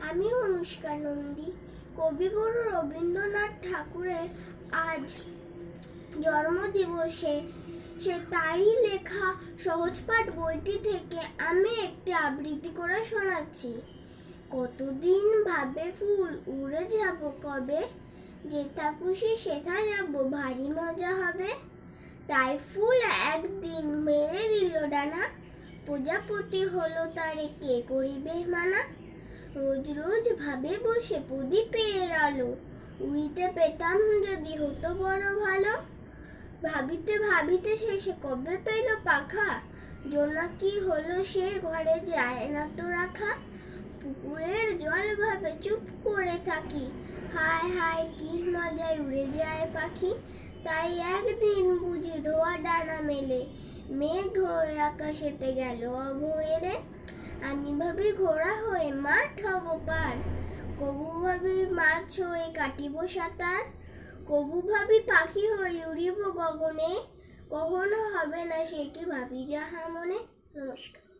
আমি অনুষ্কা নন্দী, কবিগুরু রবীন্দ্রনাথ ঠাকুরের আজ জন্মদিবসে সে তারই লেখা সহজপাঠ বইটি থেকে আমি একটি আবৃত্তি করে শোনাচ্ছি। কতদিন ভাবে ফুল উড়ে যাব কবে? যেটা খুশি সেথা যাব, ভারী মজা হবে। তাই ফুল একদিন মেরে দিল ডানা। প্রজাপতি হলো তারে কে করিবে মানা? রোজ রোজ ভাবে বসে প্রদীপের আলো। উড়িতে পেতাম যদি হতো বড় ভালো। ভাবিতে ভাবিতে শেষে কবে পেল পাখা? জোনাকি হলো সে ঘরে যায় না তো রাখা? পুকুরের জল ভাবে চুপ করে থাকি। হায় হায় কি মজায় উড়ে যায় পাখি। তাই একদিন বুঝি ধোয়া ডানা মেলে। মেঘ হয়ে আকাশেতে গেল অভয়েরে আমি ভাবি ঘোড়া হয়ে মাঠ হব, পার। কবু ভাবি মাছ হয়ে কাটিব সাঁতার। কবু ভাবি পাখি হয়ে উড়িব গগনে। কখনো হবে না সে কি ভাবি যাহা মনে। নমস্কার।